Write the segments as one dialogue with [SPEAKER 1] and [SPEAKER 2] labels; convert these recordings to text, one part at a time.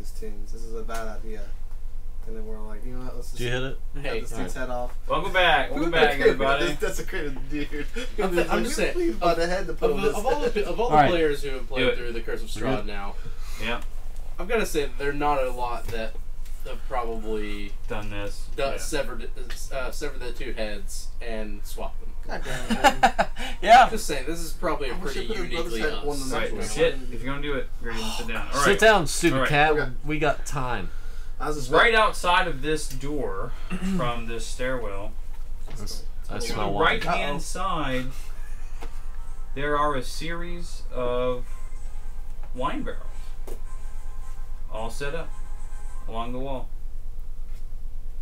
[SPEAKER 1] these tunes. This is a bad idea. And then we're all like, you know what? Let's just
[SPEAKER 2] Did you hit it?
[SPEAKER 3] Hey,
[SPEAKER 1] this dude's head off.
[SPEAKER 4] Welcome back. Welcome back, everybody.
[SPEAKER 1] That's a great dude.
[SPEAKER 3] I'm-
[SPEAKER 1] He's
[SPEAKER 3] I'm
[SPEAKER 1] like,
[SPEAKER 3] just saying,
[SPEAKER 1] Please,
[SPEAKER 3] of-
[SPEAKER 1] butt ahead to put
[SPEAKER 3] Of,
[SPEAKER 1] on
[SPEAKER 3] the-
[SPEAKER 1] this.
[SPEAKER 3] of all the of all the
[SPEAKER 2] Alright.
[SPEAKER 3] players who have played through the Curse of Strahd now,
[SPEAKER 4] Yep,
[SPEAKER 3] I'm gonna say that there are not a lot that have probably
[SPEAKER 4] done this.
[SPEAKER 3] done,
[SPEAKER 4] Yeah.
[SPEAKER 3] severed uh, severed the two heads and swapped them.
[SPEAKER 1] God damn it, man.
[SPEAKER 2] yeah.
[SPEAKER 3] Just saying, this is probably a
[SPEAKER 1] I
[SPEAKER 3] pretty
[SPEAKER 1] I could've
[SPEAKER 3] uniquely
[SPEAKER 1] one
[SPEAKER 3] us.
[SPEAKER 4] right,
[SPEAKER 1] Right.
[SPEAKER 4] sit. If you're gonna do it, Graydon, sit down. All right.
[SPEAKER 2] Sit down, stupid
[SPEAKER 4] Alright.
[SPEAKER 2] cat.
[SPEAKER 1] Okay.
[SPEAKER 2] We got time.
[SPEAKER 1] I was just
[SPEAKER 4] Right outside of this door, from this stairwell,
[SPEAKER 2] That's, I
[SPEAKER 4] to the
[SPEAKER 2] smell wine.
[SPEAKER 4] right
[SPEAKER 1] Uh-oh.
[SPEAKER 4] hand side, there are a series of wine barrels, all set up along the wall.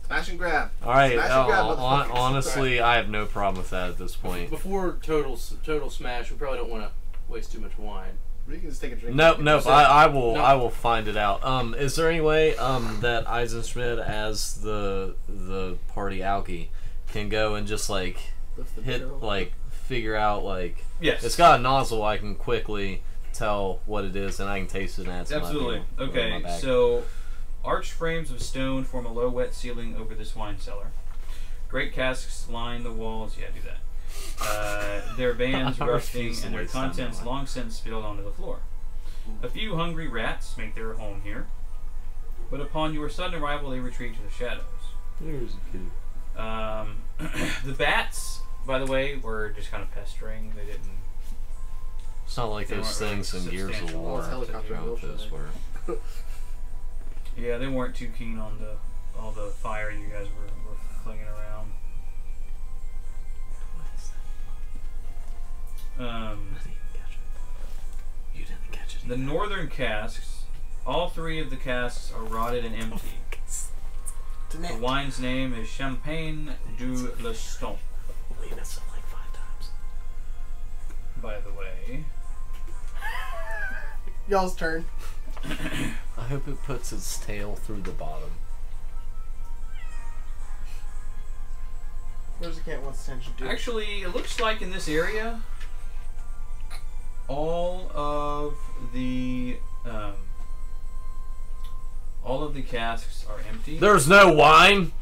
[SPEAKER 1] Smash and grab.
[SPEAKER 2] All right.
[SPEAKER 1] Smash
[SPEAKER 2] uh,
[SPEAKER 1] and grab,
[SPEAKER 2] hon-
[SPEAKER 1] motherfuckers.
[SPEAKER 2] honestly, I have no problem with that at this point.
[SPEAKER 3] Before total total smash, we probably don't want to waste too much wine.
[SPEAKER 1] We can just take a drink.
[SPEAKER 2] Nope, nope. I, I will.
[SPEAKER 3] No.
[SPEAKER 2] I will find it out. Um, is there any way um that Eisenschmidt, as the the party alky, can go and just like hit
[SPEAKER 1] barrel.
[SPEAKER 2] like figure out like
[SPEAKER 4] Yes.
[SPEAKER 2] it's got a nozzle. I can quickly tell what it is, and I can taste it. And add to my
[SPEAKER 4] Absolutely.
[SPEAKER 2] beer- or my
[SPEAKER 4] Okay,
[SPEAKER 2] bag.
[SPEAKER 4] so arched frames of stone form a low, wet ceiling over this wine cellar. Great casks line the walls. Yeah, do that. Uh, their bands rusting and their
[SPEAKER 2] waste time on
[SPEAKER 4] contents long since spilled onto the floor. A few hungry rats make their home here, but upon your sudden arrival, they retreat to the shadows.
[SPEAKER 2] There's a kid.
[SPEAKER 4] Um, the bats, by the way, were just kind of pestering. They didn't.
[SPEAKER 2] It's not like those
[SPEAKER 4] weren't really
[SPEAKER 2] things in Gears of. War.
[SPEAKER 1] It's helicopter
[SPEAKER 2] that
[SPEAKER 4] Yeah, they weren't too keen on the all the fire you guys were, were flinging around. Um,
[SPEAKER 2] You didn't catch it.
[SPEAKER 4] the northern casks, all three of the casks are rotted and empty. The wine's name is Champagne du le Stomp,
[SPEAKER 2] We missed it like five times.
[SPEAKER 4] by the way.
[SPEAKER 1] Y'all's turn.
[SPEAKER 2] I hope it puts its tail through the bottom.
[SPEAKER 1] Where's the cat wants attention to?
[SPEAKER 4] Actually, it looks like in this area, all of the um, all of the casks are empty.
[SPEAKER 2] There's no wine.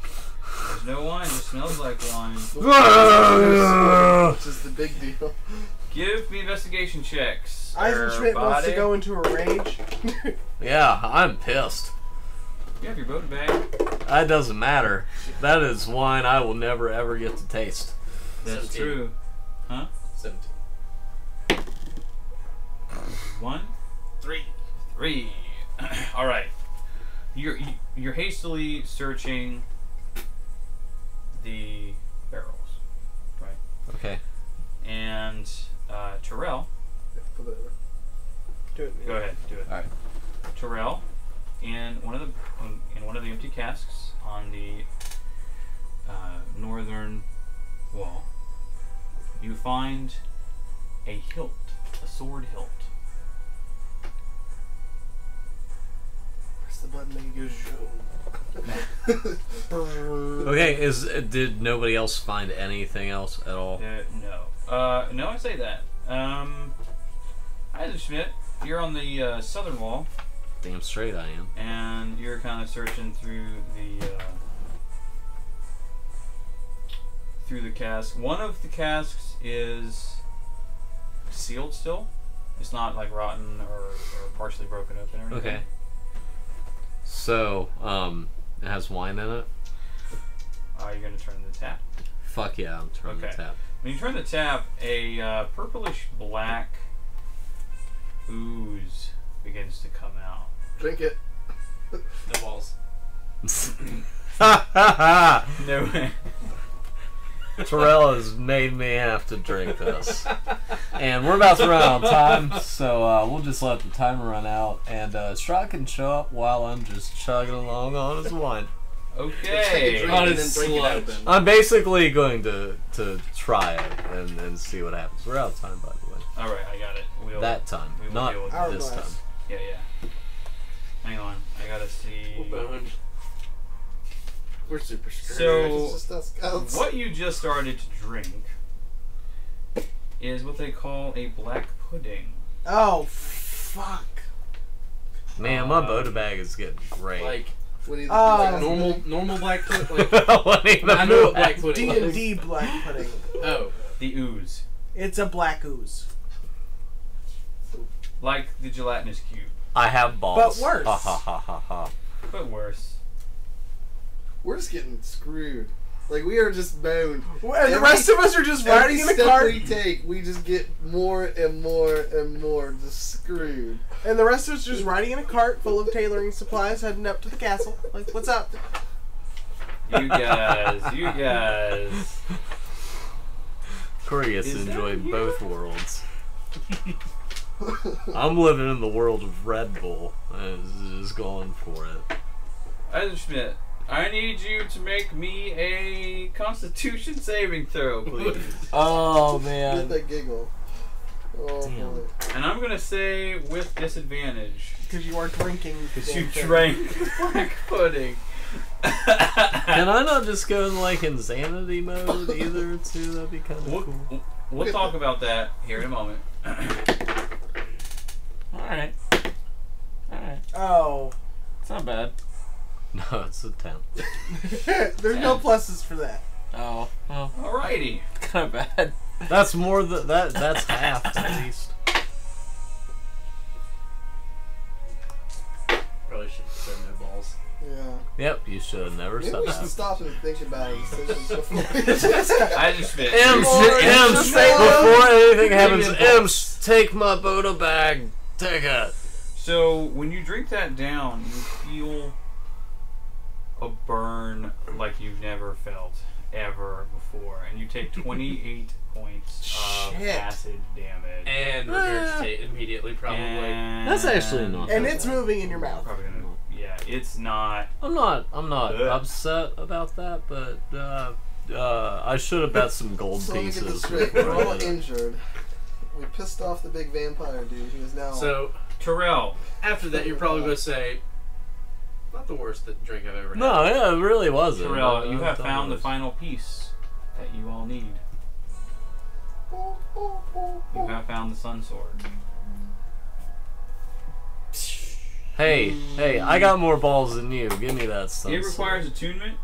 [SPEAKER 4] There's no wine. It smells like wine.
[SPEAKER 1] Which is the big deal.
[SPEAKER 4] Give me investigation checks.
[SPEAKER 1] Eisenschmidt wants to go into a rage.
[SPEAKER 2] yeah, I'm pissed.
[SPEAKER 4] You have your boat bag.
[SPEAKER 2] That doesn't matter. That is wine I will never ever get to taste.
[SPEAKER 4] That's
[SPEAKER 3] Seventeen.
[SPEAKER 4] true. Huh?
[SPEAKER 3] Seventeen.
[SPEAKER 4] One, three, three. All right. You're you're hastily searching the barrels, right?
[SPEAKER 2] Okay.
[SPEAKER 4] and uh, Terrell.
[SPEAKER 1] Do it.
[SPEAKER 4] Go ahead, do it.
[SPEAKER 2] All right.
[SPEAKER 4] Terrell, in one of the in one of the empty casks on the uh, northern wall, you find a hilt, a sword hilt.
[SPEAKER 1] Press the button, make it go zoom.
[SPEAKER 2] Okay. Is did nobody else find anything else at all?
[SPEAKER 4] Uh, no, uh, no, I say that. Um, Eisenschmidt, you're on the uh, southern wall,
[SPEAKER 2] Damn straight I am.
[SPEAKER 4] and you're kind of searching through the uh, through the cask. One of the casks is sealed still. It's not like rotten or, or partially broken open or anything.
[SPEAKER 2] Okay. So, um, it has wine in it.
[SPEAKER 4] Are you gonna turn the tap?
[SPEAKER 2] Fuck yeah, I'm turning
[SPEAKER 4] Okay.
[SPEAKER 2] the tap.
[SPEAKER 4] When you turn the tap, a uh, purplish black ooze begins to come out.
[SPEAKER 1] Drink it.
[SPEAKER 3] No balls.
[SPEAKER 2] Ha ha ha!
[SPEAKER 4] No way.
[SPEAKER 2] Terrell has made me have to drink this. And we're about to run out of time, so uh, we'll just let the timer run out. And uh, Strahd can show up while I'm just chugging along on his wine.
[SPEAKER 1] Take a
[SPEAKER 4] Okay.
[SPEAKER 1] drink
[SPEAKER 3] On
[SPEAKER 1] and
[SPEAKER 3] his
[SPEAKER 1] then drink it
[SPEAKER 3] sludge.
[SPEAKER 1] open.
[SPEAKER 2] I'm basically going to, to try it and, and see what happens. We're out of time, by the way.
[SPEAKER 4] All right, I got it. We'll,
[SPEAKER 2] That time,
[SPEAKER 4] we will
[SPEAKER 2] not
[SPEAKER 4] deal with
[SPEAKER 1] it.
[SPEAKER 2] this
[SPEAKER 1] Hourglass.
[SPEAKER 2] time.
[SPEAKER 4] Yeah, yeah. Hang on, I gotta see.
[SPEAKER 3] Boned. We're super screwed.
[SPEAKER 4] So-
[SPEAKER 1] just.
[SPEAKER 4] What you just started to drink is what they call a black pudding.
[SPEAKER 1] Oh, fuck.
[SPEAKER 2] Man, my
[SPEAKER 4] Um,
[SPEAKER 2] Boda bag is getting great.
[SPEAKER 3] Like,
[SPEAKER 1] What do you
[SPEAKER 5] Uh,
[SPEAKER 3] like normal normal blackfoot. Like
[SPEAKER 2] What even
[SPEAKER 3] I know what
[SPEAKER 2] that-
[SPEAKER 3] blackfoot
[SPEAKER 5] D
[SPEAKER 3] is.
[SPEAKER 5] and D black pudding.
[SPEAKER 3] Oh,
[SPEAKER 4] The ooze,
[SPEAKER 5] It's a black ooze.
[SPEAKER 4] like the gelatinous cube,
[SPEAKER 2] I have balls.
[SPEAKER 5] But worse.
[SPEAKER 2] Ha ha ha ha ha.
[SPEAKER 4] but worse.
[SPEAKER 1] We're just getting screwed. Like we are just boned.
[SPEAKER 5] And the rest of us are just riding
[SPEAKER 1] Every
[SPEAKER 5] in a
[SPEAKER 1] step
[SPEAKER 5] cart,
[SPEAKER 1] we take, we just get more and more and more just screwed.
[SPEAKER 5] and the rest of us just riding in a cart full of tailoring supplies, heading up to the castle. Like, what's up?
[SPEAKER 4] You guys, you guys.
[SPEAKER 2] Corey gets
[SPEAKER 4] Is
[SPEAKER 2] to enjoy both worlds. I'm living in the world of Red Bull. I was just going for it.
[SPEAKER 4] Eisenschmidt, Schmidt, I need you to make me a Constitution saving throw, please.
[SPEAKER 2] Oh
[SPEAKER 1] Get
[SPEAKER 2] man.
[SPEAKER 1] that giggle. Oh
[SPEAKER 2] Damn.
[SPEAKER 1] boy.
[SPEAKER 4] and I'm gonna say with disadvantage
[SPEAKER 5] Because you are drinking.
[SPEAKER 4] because you
[SPEAKER 5] thing.
[SPEAKER 4] drank black pudding.
[SPEAKER 2] Can I not just go in like insanity mode either too? That'd be kind of
[SPEAKER 4] We'll,
[SPEAKER 2] cool.
[SPEAKER 4] we'll talk about that here in a moment.
[SPEAKER 2] Alright. Alright.
[SPEAKER 5] Oh,
[SPEAKER 2] It's not bad. No, it's a 10.
[SPEAKER 5] there's no pluses for that.
[SPEAKER 2] Oh, well,
[SPEAKER 4] Alrighty.
[SPEAKER 2] kind of bad. That's more than that. That's half at least.
[SPEAKER 3] probably should throw no balls.
[SPEAKER 1] Yeah.
[SPEAKER 2] Yep, you should have never
[SPEAKER 1] Maybe
[SPEAKER 2] said
[SPEAKER 1] we should stop and think about our decisions before we just
[SPEAKER 4] Eisenschmidt.
[SPEAKER 2] Ems,
[SPEAKER 5] Before
[SPEAKER 2] Ems,
[SPEAKER 5] it's
[SPEAKER 2] before anything happens,
[SPEAKER 4] Give me a
[SPEAKER 2] Ems, take my Boda bag. Take it.
[SPEAKER 4] So when you drink that down, you feel a burn like you've never felt ever before, and you take 28 points of
[SPEAKER 5] Shit.
[SPEAKER 4] acid damage.
[SPEAKER 3] And regurgitate immediately, probably.
[SPEAKER 4] And
[SPEAKER 2] That's actually not
[SPEAKER 5] And
[SPEAKER 2] bad.
[SPEAKER 5] it's moving in your mouth.
[SPEAKER 4] Probably gonna. Yeah, it's not.
[SPEAKER 2] I'm not. I'm not
[SPEAKER 4] Ugh.
[SPEAKER 2] upset about that, but uh, uh, I should have bet some gold
[SPEAKER 1] So let me get this
[SPEAKER 2] pieces.
[SPEAKER 1] We're all injured. We pissed off the big vampire dude who is now.
[SPEAKER 3] So
[SPEAKER 4] Terrell,
[SPEAKER 3] after that, you're probably going to say, "Not the worst that drink I've ever had."
[SPEAKER 2] No, yeah, it really wasn't.
[SPEAKER 4] Terrell, you have found the final piece that you all need. You have found the sun sword.
[SPEAKER 2] Hey, hey, I got more balls than you. Give me that stuff.
[SPEAKER 4] It requires attunement,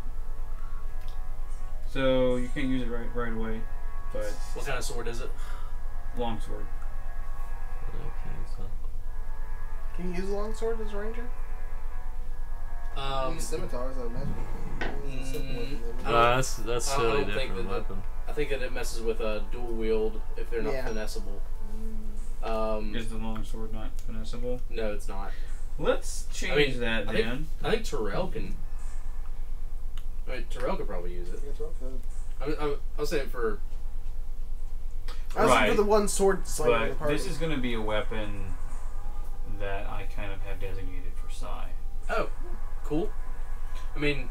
[SPEAKER 4] so you can't use it right right away. But
[SPEAKER 3] What kind of sword is it?
[SPEAKER 4] longsword.
[SPEAKER 5] Can you use a long sword as a ranger?
[SPEAKER 3] Um,
[SPEAKER 1] scimitars, I imagine. Use a.
[SPEAKER 3] I
[SPEAKER 2] No, that's that's
[SPEAKER 3] I
[SPEAKER 2] still a
[SPEAKER 3] don't think
[SPEAKER 2] different
[SPEAKER 3] that-
[SPEAKER 2] weapon.
[SPEAKER 3] I think that it messes with a dual wield if they're not
[SPEAKER 5] Yeah.
[SPEAKER 3] finessable. Um,
[SPEAKER 4] Is the longsword not finessable?
[SPEAKER 3] no, it's not.
[SPEAKER 4] Let's change I
[SPEAKER 3] mean,
[SPEAKER 4] that
[SPEAKER 3] I think- I think Terrell can. I mean, Terrell could probably use it.
[SPEAKER 1] Yeah, it's all good.
[SPEAKER 3] I, I, I was saying for
[SPEAKER 5] I was
[SPEAKER 4] Right.
[SPEAKER 5] for the one sword slaying in the
[SPEAKER 4] But
[SPEAKER 5] party.
[SPEAKER 4] this is going to be a weapon that I kind of have designated for Psy.
[SPEAKER 3] oh, cool. I mean,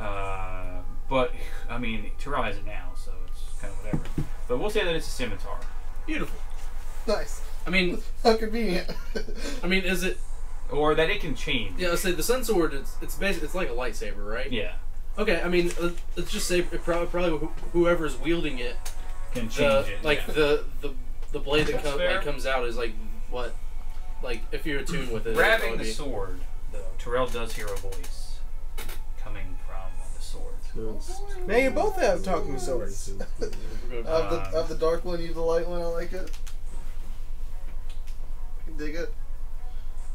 [SPEAKER 4] Uh, but I mean, Terrell has it now, so it's kind of whatever. But we'll say that it's a scimitar.
[SPEAKER 3] beautiful.
[SPEAKER 1] Nice.
[SPEAKER 3] I mean,
[SPEAKER 1] How convenient.
[SPEAKER 3] I mean, is it?
[SPEAKER 4] Or that it can change.
[SPEAKER 3] Yeah, I say the sun sword. It's it's basically it's like a lightsaber, right?
[SPEAKER 4] Yeah,
[SPEAKER 3] Okay, I mean, uh, let's just say it probably, probably wh- whoever's wielding it,
[SPEAKER 4] can change
[SPEAKER 3] the,
[SPEAKER 4] it.
[SPEAKER 3] like
[SPEAKER 4] yeah.
[SPEAKER 3] the the the blade that com-
[SPEAKER 4] fair.
[SPEAKER 3] like, comes out is like what, like if you're attuned with it. it'd
[SPEAKER 4] Grabbing the
[SPEAKER 3] be-
[SPEAKER 4] sword, though, Terrell does hear a voice coming from the sword.
[SPEAKER 5] Now you both have talking swords.
[SPEAKER 1] of the of the dark one, you the light one. I like it. Dig it.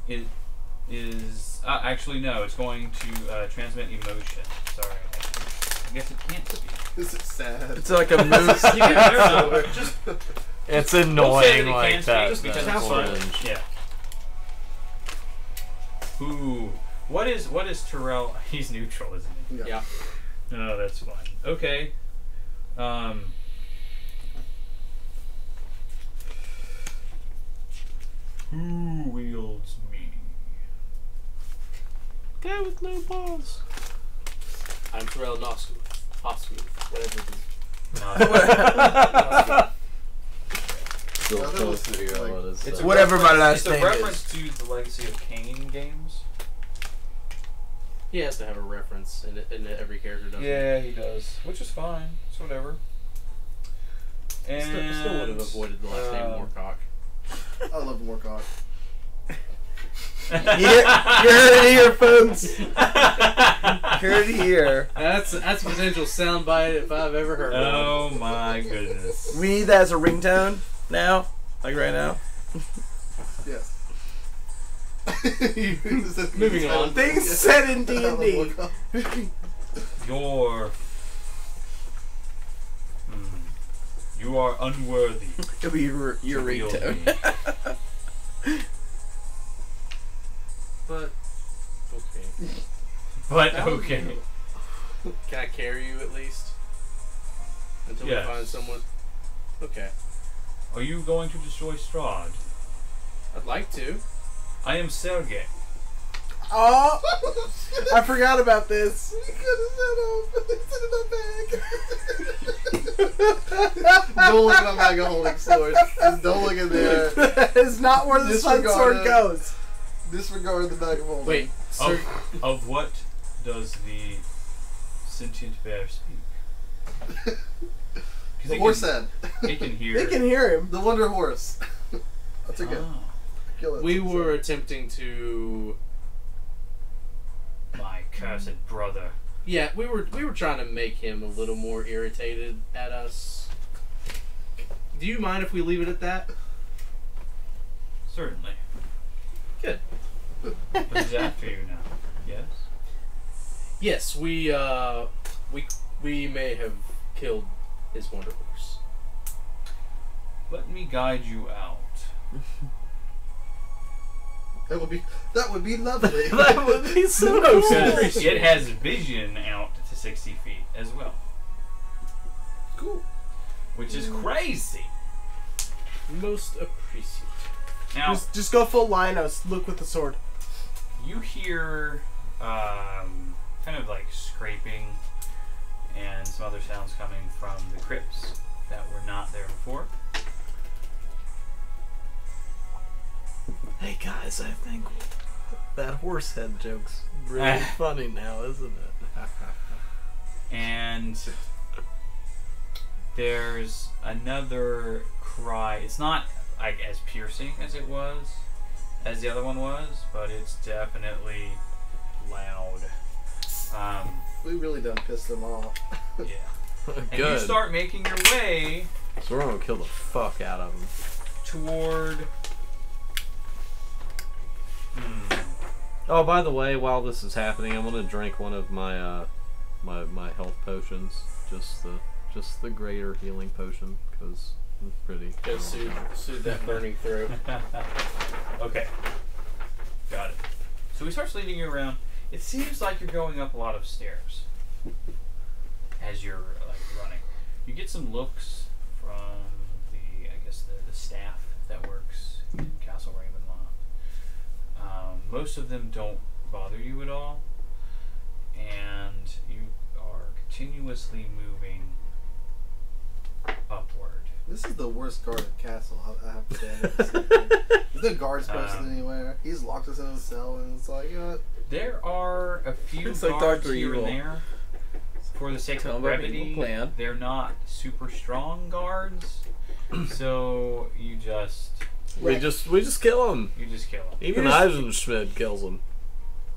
[SPEAKER 4] It is uh, actually no. It's going to uh, transmit emotion. Sorry, I guess it can't speak.
[SPEAKER 1] This is sad.
[SPEAKER 2] It's like a moose.
[SPEAKER 4] Yeah, no, just
[SPEAKER 2] it's
[SPEAKER 4] Don't say that
[SPEAKER 2] annoying
[SPEAKER 4] it
[SPEAKER 2] like that.
[SPEAKER 4] speak because
[SPEAKER 2] that
[SPEAKER 4] it's
[SPEAKER 2] orange.
[SPEAKER 4] Yeah. Ooh, what is what is Terrell? He's neutral, isn't he?
[SPEAKER 1] Yeah.
[SPEAKER 3] Yeah.
[SPEAKER 4] No, that's fine. Okay. Um. Who wields me?
[SPEAKER 2] Guy with no balls.
[SPEAKER 3] I'm Terrell Nosku, Hosku, whatever it is.
[SPEAKER 4] Not-
[SPEAKER 2] Still
[SPEAKER 1] I thought
[SPEAKER 2] close to figure out
[SPEAKER 1] like-
[SPEAKER 2] what it
[SPEAKER 4] It's
[SPEAKER 5] Whatever my
[SPEAKER 4] reference-
[SPEAKER 5] last
[SPEAKER 4] it's
[SPEAKER 5] name
[SPEAKER 4] a
[SPEAKER 5] is.
[SPEAKER 4] reference to the Legacy of Kain games.
[SPEAKER 3] He has to have a reference in, in every character, doesn't he?
[SPEAKER 4] Yeah, he does, which is fine. It's whatever. And
[SPEAKER 3] Still, still would have avoided the last name
[SPEAKER 4] uh,
[SPEAKER 3] Moorcock.
[SPEAKER 1] I love Moorcock.
[SPEAKER 5] You hear, you heard it here, folks. Heard it here.
[SPEAKER 3] That's that's a potential soundbite if I've ever heard one.
[SPEAKER 4] oh my goodness.
[SPEAKER 5] We need that as a ringtone now, like right now.
[SPEAKER 1] Yes.
[SPEAKER 3] Moving on.
[SPEAKER 5] Things said in D and D.
[SPEAKER 4] You're. Hmm. You are unworthy.
[SPEAKER 5] It'll be your, your
[SPEAKER 4] to
[SPEAKER 5] ringtone.
[SPEAKER 3] But okay.
[SPEAKER 4] But
[SPEAKER 1] That
[SPEAKER 4] okay.
[SPEAKER 3] Can I carry you at least? Until
[SPEAKER 4] Yes.
[SPEAKER 3] we find someone. Okay.
[SPEAKER 4] Are you going to destroy Strahd?
[SPEAKER 3] I'd like to.
[SPEAKER 4] I am Sergei.
[SPEAKER 5] Oh, I forgot about this.
[SPEAKER 1] We could have set oh, him. It's in the bag. don't look at my bag of holding sword. Just don't look in there.
[SPEAKER 5] that is not where the sun
[SPEAKER 1] Disregard
[SPEAKER 5] sword
[SPEAKER 1] it.
[SPEAKER 5] goes.
[SPEAKER 1] Disregard the bag of holding.
[SPEAKER 3] Wait.
[SPEAKER 4] Of, of what does the sentient bear speak? 'Cause
[SPEAKER 1] the horse
[SPEAKER 4] can,
[SPEAKER 1] head.
[SPEAKER 4] It can hear.
[SPEAKER 5] They can hear him.
[SPEAKER 1] The Wonder Horse. That's a good.
[SPEAKER 4] Ah,
[SPEAKER 1] Kill it.
[SPEAKER 3] we were attempting to.
[SPEAKER 4] my cursed brother.
[SPEAKER 3] Yeah, we were we were trying to make him a little more irritated at us. Do you mind if we leave it at that?
[SPEAKER 4] Certainly.
[SPEAKER 3] Good.
[SPEAKER 4] But he's after you now. Yes?
[SPEAKER 3] Yes, we uh we we may have killed his wonder horse.
[SPEAKER 4] Let me guide you out.
[SPEAKER 1] That would be. That would be lovely.
[SPEAKER 5] That would be so
[SPEAKER 4] Because it has vision out to 60 feet as well.
[SPEAKER 1] cool.
[SPEAKER 4] Which is crazy.
[SPEAKER 3] Most appreciate.
[SPEAKER 4] Now,
[SPEAKER 5] Just, just go full Linos. Look with the sword.
[SPEAKER 4] you hear um, kind of like scraping and some other sounds coming from the crypts that were not there before.
[SPEAKER 2] Hey guys, I think that horse head joke's really funny now, isn't it?
[SPEAKER 4] and there's another cry. It's not like as piercing as it was, as the other one was, but it's definitely loud. Um,
[SPEAKER 1] We really done pissed them off.
[SPEAKER 4] yeah.
[SPEAKER 2] Good.
[SPEAKER 4] And you start making your way
[SPEAKER 2] so we're gonna kill the fuck out of them.
[SPEAKER 4] toward. Hmm.
[SPEAKER 2] Oh, by the way, while this is happening, I'm gonna drink one of my uh, my my health potions. Just the just the greater healing potion, because it's pretty.
[SPEAKER 3] Go soothe, soothe that burning throat.
[SPEAKER 4] okay. Got it. So he starts leading you around. It seems like you're going up a lot of stairs as you're like running. You get some looks from the, I guess the, the staff that works in Castle Ravenloft. Um, most of them don't bother you at all, and you are continuously moving upward.
[SPEAKER 1] This is the worst guarded castle. I, I have to say. I've. There's no guards posted
[SPEAKER 4] Um,
[SPEAKER 1] anywhere. He's locked us in a cell, and it's like, you know what?
[SPEAKER 4] There are a few
[SPEAKER 2] It's like
[SPEAKER 4] guards
[SPEAKER 2] Dr.
[SPEAKER 4] here
[SPEAKER 2] Evil.
[SPEAKER 4] and there. For the sake
[SPEAKER 2] Tell
[SPEAKER 4] of brevity,
[SPEAKER 2] plan.
[SPEAKER 4] they're not super strong guards, so you just
[SPEAKER 2] We just we just kill him.
[SPEAKER 4] you just kill them.
[SPEAKER 2] Even
[SPEAKER 5] You're just-
[SPEAKER 2] Eisenschmidt kills him.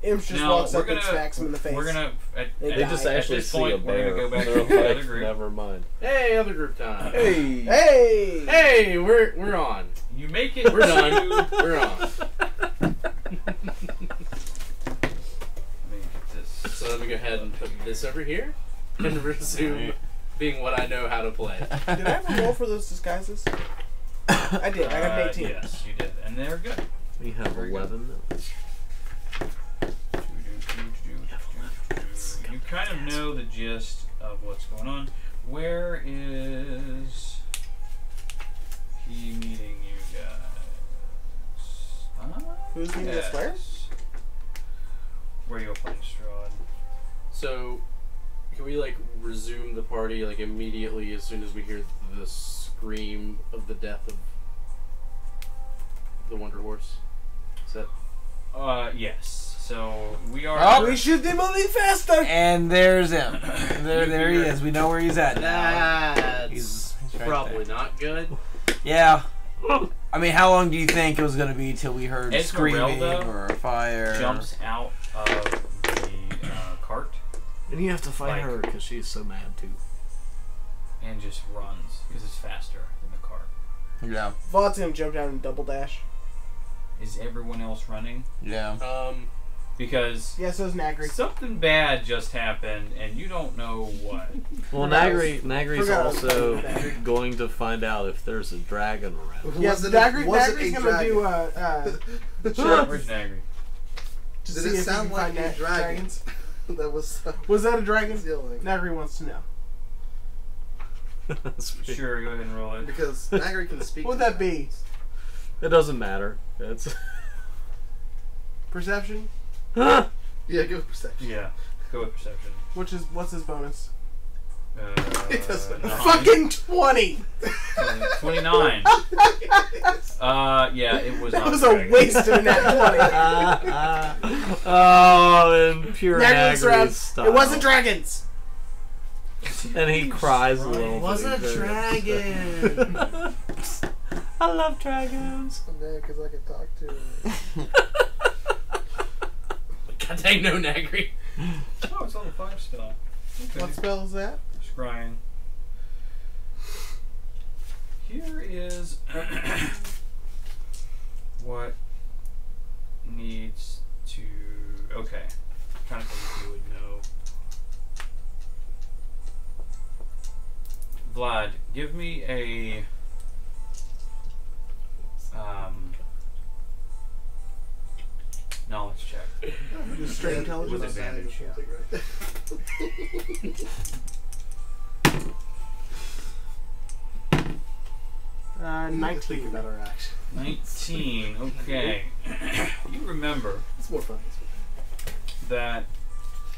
[SPEAKER 5] Imps just
[SPEAKER 4] Now,
[SPEAKER 5] walks up and
[SPEAKER 4] gonna-
[SPEAKER 5] smacks him in the face.
[SPEAKER 4] We're gonna at,
[SPEAKER 5] They
[SPEAKER 4] at,
[SPEAKER 2] They just
[SPEAKER 4] at
[SPEAKER 2] actually
[SPEAKER 4] this
[SPEAKER 2] see
[SPEAKER 4] point
[SPEAKER 2] a
[SPEAKER 4] we're gonna go back
[SPEAKER 2] They're
[SPEAKER 4] to the
[SPEAKER 2] like,
[SPEAKER 4] other group.
[SPEAKER 2] Never mind.
[SPEAKER 3] Hey, other group time.
[SPEAKER 2] Hey.
[SPEAKER 5] Hey!
[SPEAKER 3] Hey, we're we're on.
[SPEAKER 4] You make it.
[SPEAKER 3] We're done. we're on.
[SPEAKER 4] Let me get this.
[SPEAKER 3] So let me go ahead and put this over here and resume being what I know how to play.
[SPEAKER 5] Did I ever roll for those disguises? I did. I got an
[SPEAKER 4] Uh,
[SPEAKER 5] 18.
[SPEAKER 4] yes, you did, and they're good.
[SPEAKER 2] We have
[SPEAKER 4] Very good.
[SPEAKER 2] eleven.
[SPEAKER 4] You kind of know the gist of what's going on. Where is he meeting you guys? Ah,
[SPEAKER 5] Who's meeting us where?
[SPEAKER 4] Where you'll find Strahd.
[SPEAKER 3] So can we like resume the party like immediately as soon as we hear the scream of the death of the Wonder Horse? Is that
[SPEAKER 4] Uh, yes. So we are.
[SPEAKER 2] Oh,
[SPEAKER 5] We should be moving faster!
[SPEAKER 2] And there's him. There, there he is. We know where he's at now.
[SPEAKER 3] that's
[SPEAKER 2] He's, he's right
[SPEAKER 3] probably not good.
[SPEAKER 2] Yeah. I mean, how long do you think it was going to be till we heard screaming
[SPEAKER 4] Esmeralda
[SPEAKER 2] or a fire?
[SPEAKER 4] Jumps out of the cart
[SPEAKER 2] And you have to fight
[SPEAKER 4] Like-
[SPEAKER 2] her because she's so mad too.
[SPEAKER 4] and just runs because it's faster than the car.
[SPEAKER 2] Yeah.
[SPEAKER 5] Vaught's gonna jump down and double dash.
[SPEAKER 4] Is everyone else running?
[SPEAKER 2] Yeah.
[SPEAKER 3] Um,
[SPEAKER 4] Because
[SPEAKER 5] Yeah, so is Nagri.
[SPEAKER 4] something bad just happened and you don't know what.
[SPEAKER 2] Well, Nagri, Nagri's
[SPEAKER 5] forgot
[SPEAKER 2] also
[SPEAKER 5] Nagri.
[SPEAKER 2] going to find out if there's a dragon around.
[SPEAKER 5] Yes,
[SPEAKER 1] Was it
[SPEAKER 5] Nagri,
[SPEAKER 1] was it
[SPEAKER 5] Nagri's gonna do uh,
[SPEAKER 1] dragon?
[SPEAKER 5] uh,
[SPEAKER 4] Sure. Where's Nagri?
[SPEAKER 5] to
[SPEAKER 1] Did it sound like
[SPEAKER 5] find
[SPEAKER 1] a dragon?
[SPEAKER 5] dragons.
[SPEAKER 1] that was uh,
[SPEAKER 5] Was that a dragon?
[SPEAKER 1] yelling.
[SPEAKER 5] Nagri wants to know.
[SPEAKER 4] Sure, go ahead and roll it.
[SPEAKER 1] Because Nagri can speak.
[SPEAKER 5] What would
[SPEAKER 1] to
[SPEAKER 5] that be?
[SPEAKER 2] It doesn't matter. It's.
[SPEAKER 5] Perception,
[SPEAKER 1] Yeah, give it perception.
[SPEAKER 4] Yeah, go with perception.
[SPEAKER 5] which is what's his bonus?
[SPEAKER 4] Uh,
[SPEAKER 1] It doesn't-
[SPEAKER 4] nine.
[SPEAKER 5] Fucking twenty.
[SPEAKER 4] Uh, 29. Uh, yeah, it was
[SPEAKER 5] That
[SPEAKER 4] not
[SPEAKER 5] was
[SPEAKER 4] a
[SPEAKER 5] a waste of a nat twenty.
[SPEAKER 2] oh, in pure
[SPEAKER 5] Nagri looks
[SPEAKER 2] style.
[SPEAKER 5] It wasn't dragons.
[SPEAKER 2] And he cries a little.
[SPEAKER 3] it wasn't a dragon.
[SPEAKER 2] I love dragons.
[SPEAKER 1] I'm there because I can talk to him.
[SPEAKER 3] God dang no, Nagri.
[SPEAKER 4] Oh, it's on the fire spell. Okay.
[SPEAKER 5] What spell is that?
[SPEAKER 4] Scrying. Here is what needs to. Okay. I'm trying to think if you would know. Vlad, give me a. Um, knowledge check.
[SPEAKER 5] Just straight intelligence.
[SPEAKER 4] With advantage,
[SPEAKER 1] yeah.
[SPEAKER 5] Uh,
[SPEAKER 1] Think
[SPEAKER 5] nineteen.
[SPEAKER 1] about our action.
[SPEAKER 4] 19. Okay. you remember
[SPEAKER 1] It's more fun. More
[SPEAKER 4] that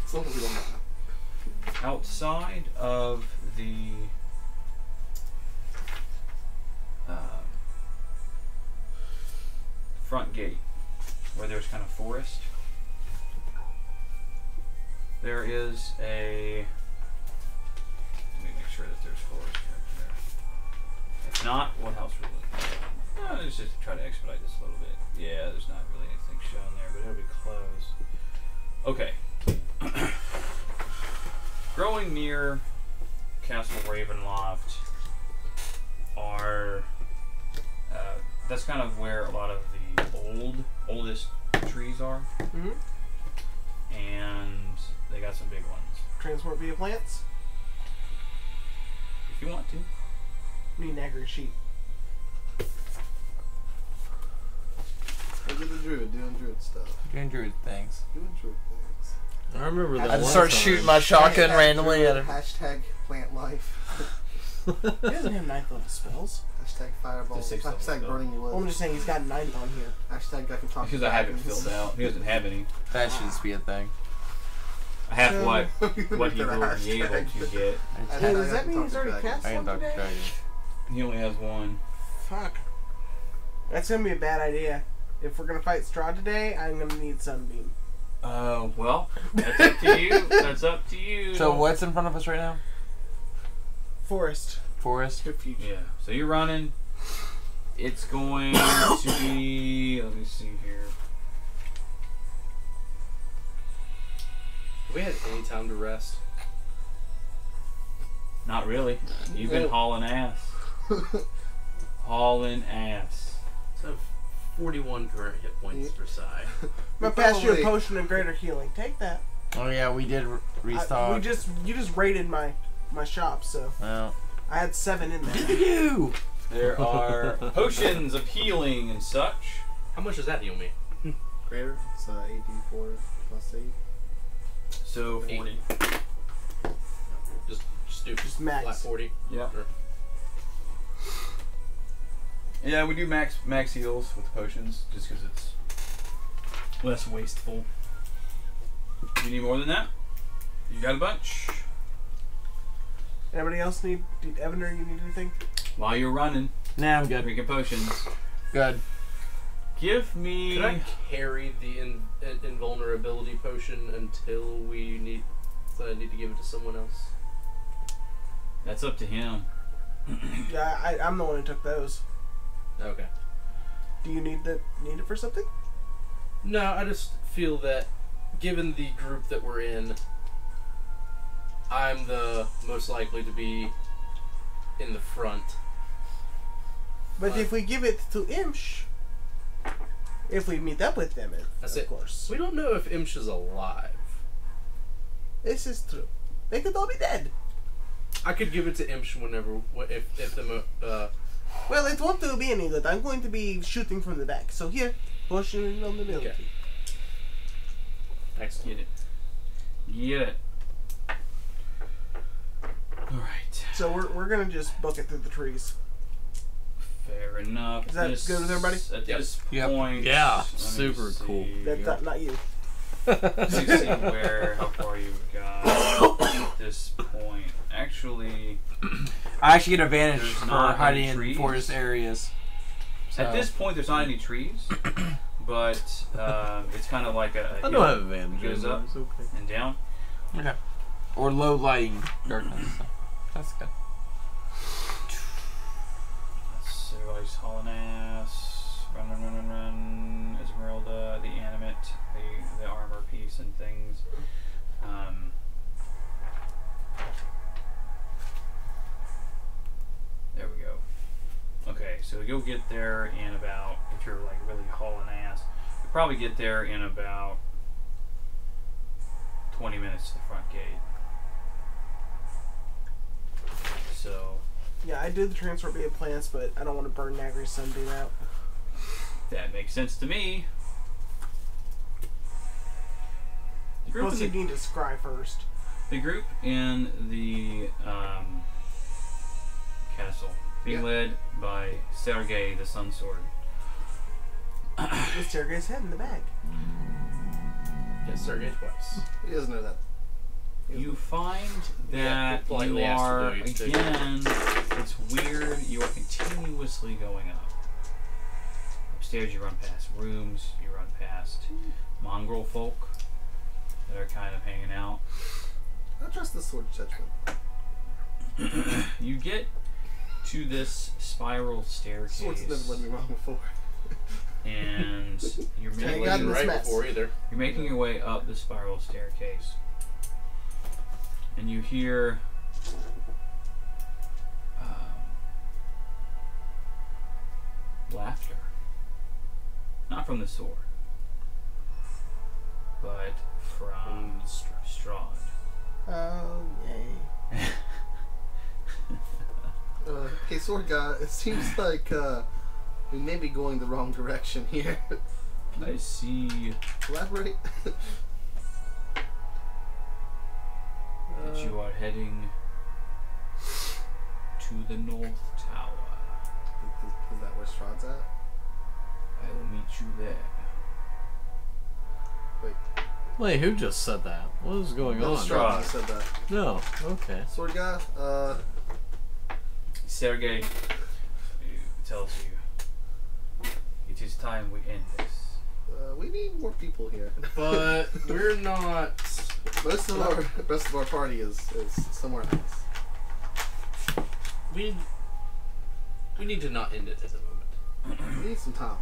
[SPEAKER 1] As long as we don't know.
[SPEAKER 4] outside of the um, front gate, where there's kind of forest, there is a. Let me make sure that there's forest right there. If not, what house will it? No, let's just try to expedite this a little bit. Yeah, there's not really anything shown there, but it'll be close. Okay. Growing near Castle Ravenloft are uh, that's kind of where a lot of the old oldest trees are,
[SPEAKER 5] Mhm.
[SPEAKER 4] and they got some big ones.
[SPEAKER 5] Transport via plants.
[SPEAKER 4] If you want to,
[SPEAKER 5] Me Nagri sheep.
[SPEAKER 1] Look at the druid doing druid stuff.
[SPEAKER 2] Doing druid things.
[SPEAKER 1] Doing druid things.
[SPEAKER 2] I remember that.
[SPEAKER 1] I
[SPEAKER 2] one
[SPEAKER 1] just
[SPEAKER 6] start
[SPEAKER 2] time.
[SPEAKER 6] shooting my shotgun
[SPEAKER 1] Hashtag
[SPEAKER 6] randomly
[SPEAKER 1] druid,
[SPEAKER 6] at him.
[SPEAKER 1] Hashtag plant life.
[SPEAKER 5] He doesn't have ninth level spells.
[SPEAKER 1] Hashtag fireball.
[SPEAKER 4] The sixth level
[SPEAKER 1] Hashtag
[SPEAKER 4] spell.
[SPEAKER 1] burning your
[SPEAKER 5] Well, I'm just saying he's got ninth on here.
[SPEAKER 1] Hashtag I can talk
[SPEAKER 4] because
[SPEAKER 1] to
[SPEAKER 4] I have it
[SPEAKER 1] dragons.
[SPEAKER 4] filled out. He doesn't have any.
[SPEAKER 2] That should just be a thing.
[SPEAKER 4] I have
[SPEAKER 5] So-
[SPEAKER 4] what what he
[SPEAKER 1] put a
[SPEAKER 4] will be able to get.
[SPEAKER 5] Hey, does that mean he's already cast one today?
[SPEAKER 2] Dragons.
[SPEAKER 4] He only has one.
[SPEAKER 5] Fuck. That's gonna be a bad idea. If we're gonna fight Strahd today, I'm gonna need Sunbeam.
[SPEAKER 4] Uh, well, that's up to you. That's up to you.
[SPEAKER 2] So what's in front of us right now?
[SPEAKER 5] Forest.
[SPEAKER 2] Forest.
[SPEAKER 1] Good future.
[SPEAKER 4] Yeah. So you're running. It's going to be. Let me see here.
[SPEAKER 3] We had any time to rest?
[SPEAKER 4] Not really. You've been hauling ass. Hauling ass.
[SPEAKER 3] So I 41 current hit points for Psy.
[SPEAKER 5] I'm gonna pass you a potion of greater healing. Take that.
[SPEAKER 2] Oh yeah, we did re-
[SPEAKER 5] I,
[SPEAKER 2] restock.
[SPEAKER 5] we just you just raided my my shop, so
[SPEAKER 2] Well,
[SPEAKER 5] I had seven in there.
[SPEAKER 2] you.
[SPEAKER 4] There are potions of healing and such.
[SPEAKER 3] How much does that heal me?
[SPEAKER 1] Greater. It's uh, 8d4 plus 8.
[SPEAKER 4] So
[SPEAKER 3] Eight.
[SPEAKER 4] 40.
[SPEAKER 3] Just, just do
[SPEAKER 5] Just max.
[SPEAKER 3] flat 40.
[SPEAKER 4] Yeah.
[SPEAKER 3] Or-
[SPEAKER 4] Yeah, we do max max heals with potions just because it's less wasteful. You need more than that? You got a bunch.
[SPEAKER 5] Anybody else need? Did Evendur, you need anything?
[SPEAKER 4] While you're running,
[SPEAKER 2] Nah, I'm good.
[SPEAKER 4] drinking potions.
[SPEAKER 2] Good.
[SPEAKER 4] Give me.
[SPEAKER 3] Could I carry the in, in, invulnerability potion until we need? So I need to give it to someone else.
[SPEAKER 4] That's up to him.
[SPEAKER 5] Yeah, I, I'm the one who took those.
[SPEAKER 3] Okay.
[SPEAKER 5] Do you need the need it for something?
[SPEAKER 3] No, I just feel that given the group that we're in, I'm the most likely to be in the front.
[SPEAKER 5] But if we give it to Imsh, if we meet up with them, of
[SPEAKER 3] That's it.
[SPEAKER 5] course.
[SPEAKER 3] We don't know if Imsh is alive.
[SPEAKER 5] This is true. They could all be dead.
[SPEAKER 3] I could give it to Imsh whenever, if if the uh,
[SPEAKER 5] Well, it won't do me any good. I'm going to be shooting from the back. So here, push it on the middle.
[SPEAKER 3] Okay. excellent.
[SPEAKER 4] Get it. Get it. Alright.
[SPEAKER 5] So we're, we're gonna just book it through the trees.
[SPEAKER 4] Fair enough.
[SPEAKER 5] Is that
[SPEAKER 4] This-
[SPEAKER 5] good with everybody?
[SPEAKER 4] At
[SPEAKER 3] Yep.
[SPEAKER 4] this
[SPEAKER 2] Yep.
[SPEAKER 4] point.
[SPEAKER 2] Yeah, super cool.
[SPEAKER 5] That's
[SPEAKER 4] Yep.
[SPEAKER 5] not, not you.
[SPEAKER 4] Let me see where how far you got at this point. Actually,
[SPEAKER 6] I actually get advantage for
[SPEAKER 4] not
[SPEAKER 6] hiding in
[SPEAKER 4] trees.
[SPEAKER 6] forest areas.
[SPEAKER 4] at this point, there's not any trees, but um, it's kind of like a, a
[SPEAKER 2] I
[SPEAKER 4] hill
[SPEAKER 2] don't have advantage.
[SPEAKER 4] Goes
[SPEAKER 2] over it,
[SPEAKER 4] up.
[SPEAKER 2] It's okay.
[SPEAKER 4] and down.
[SPEAKER 6] Okay. Or low lighting darkness. So that's good.
[SPEAKER 4] That's everybody's hauling ass. Run, run, run, run, run. Esmeralda, the animate, the the armor piece and things. Um, there we go. Okay, so you'll get there in about if you're like really hauling ass, you'll probably get there in about twenty minutes to the front gate. So
[SPEAKER 5] Yeah, I did the transfer via plants, but I don't want to burn Nagri's sunbeam out.
[SPEAKER 4] That makes sense to me. The group,
[SPEAKER 5] Plus, you need to scry first.
[SPEAKER 4] the group in the um, castle, being
[SPEAKER 1] Yeah.
[SPEAKER 4] led by Sergei the Sun Sword.
[SPEAKER 5] With Sergei's head in the bag.
[SPEAKER 3] Yes, Sergey twice.
[SPEAKER 1] He doesn't know that.
[SPEAKER 4] You find that
[SPEAKER 3] politely
[SPEAKER 4] you are again. It's weird. You are continuously going up. Upstairs, you run past rooms. You run past mongrel folk that are kind of hanging out.
[SPEAKER 1] I trust the sword judgment.
[SPEAKER 4] You get to this spiral staircase,
[SPEAKER 1] Swords have never led me wrong before.
[SPEAKER 4] and you're making,
[SPEAKER 1] God
[SPEAKER 3] let you right
[SPEAKER 1] mess.
[SPEAKER 3] before either.
[SPEAKER 4] you're making your way up the spiral staircase, and you hear um, laughter, not from the sword, but from Strahd.
[SPEAKER 5] Oh, yay.
[SPEAKER 1] Uh, hey, sword guy, it seems like uh, we may be going the wrong direction here.
[SPEAKER 4] I see
[SPEAKER 1] Elaborate.
[SPEAKER 4] that you are heading to the North Tower.
[SPEAKER 1] Is, is that where Strahd's at?
[SPEAKER 4] I will meet you there.
[SPEAKER 2] Wait, Wait, who just said that? What is going
[SPEAKER 1] No,
[SPEAKER 2] on?
[SPEAKER 1] Strahd who said that.
[SPEAKER 2] No. Okay.
[SPEAKER 1] Sword guy, uh,
[SPEAKER 4] Sergei tells you, it is time we end this.
[SPEAKER 1] uh, we need more people here.
[SPEAKER 3] But we're not.
[SPEAKER 1] Most of our rest of our party is, is somewhere else.
[SPEAKER 3] We. We need to not end it at the moment.
[SPEAKER 1] We need some time.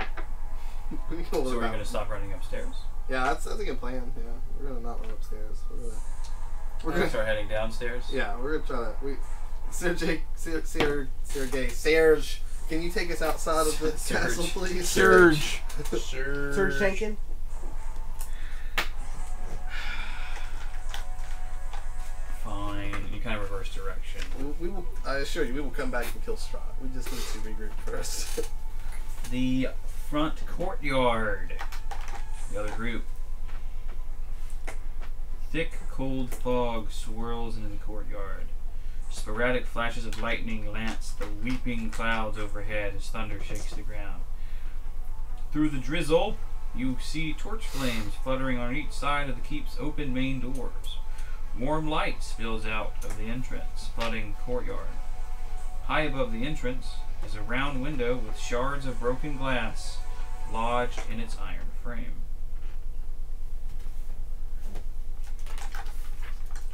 [SPEAKER 1] we need to
[SPEAKER 4] So
[SPEAKER 1] live
[SPEAKER 4] we're
[SPEAKER 1] out.
[SPEAKER 4] going to stop running upstairs.
[SPEAKER 1] Yeah, that's, that's a good plan. Yeah, we're gonna not run upstairs. We're gonna. We're
[SPEAKER 4] We're going to
[SPEAKER 1] gonna.
[SPEAKER 4] start heading downstairs.
[SPEAKER 1] Yeah, we're gonna try to. We. Sergey, Ser, Ser, Sergey, Serge, can you take us outside of the
[SPEAKER 4] Serge.
[SPEAKER 1] castle, please?
[SPEAKER 6] Serge.
[SPEAKER 3] Serge.
[SPEAKER 5] Surge tanking?
[SPEAKER 4] Fine. You kind of reverse direction.
[SPEAKER 1] We, we will. I assure you, we will come back and kill Strahd. We just need to regroup first.
[SPEAKER 4] The front courtyard. The other group. Thick, cold fog swirls into the courtyard. Sporadic flashes of lightning lance the weeping clouds overhead as thunder shakes the ground. Through the drizzle, you see torch flames fluttering on each side of the keep's open main doors. Warm light spills out of the entrance, flooding the courtyard. High above the entrance is a round window with shards of broken glass lodged in its iron frame.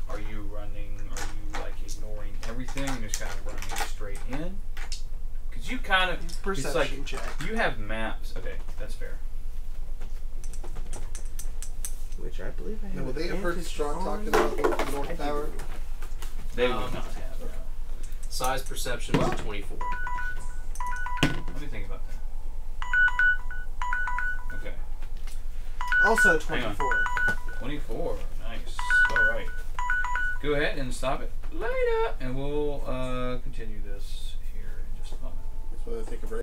[SPEAKER 4] Are you running? Are you like ignoring everything and just kind of running straight in? Because you kind of.
[SPEAKER 5] Perception check.
[SPEAKER 4] You have maps. Okay, that's fair.
[SPEAKER 5] Which I believe I have.
[SPEAKER 1] Now, will they have heard
[SPEAKER 5] advantage
[SPEAKER 1] Strahd talking about the North. Tower?
[SPEAKER 4] They
[SPEAKER 3] Um,
[SPEAKER 4] would not have. no.
[SPEAKER 3] Size perception is a 24.
[SPEAKER 4] Let me think about that. Okay.
[SPEAKER 5] Also
[SPEAKER 4] Hang
[SPEAKER 5] 24.
[SPEAKER 4] 24. Go ahead and stop it later, and we'll uh, continue this here in just a moment.
[SPEAKER 1] So take a break.